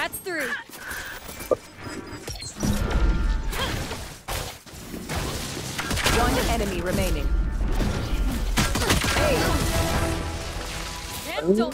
That's three. One enemy remaining. Hey. don't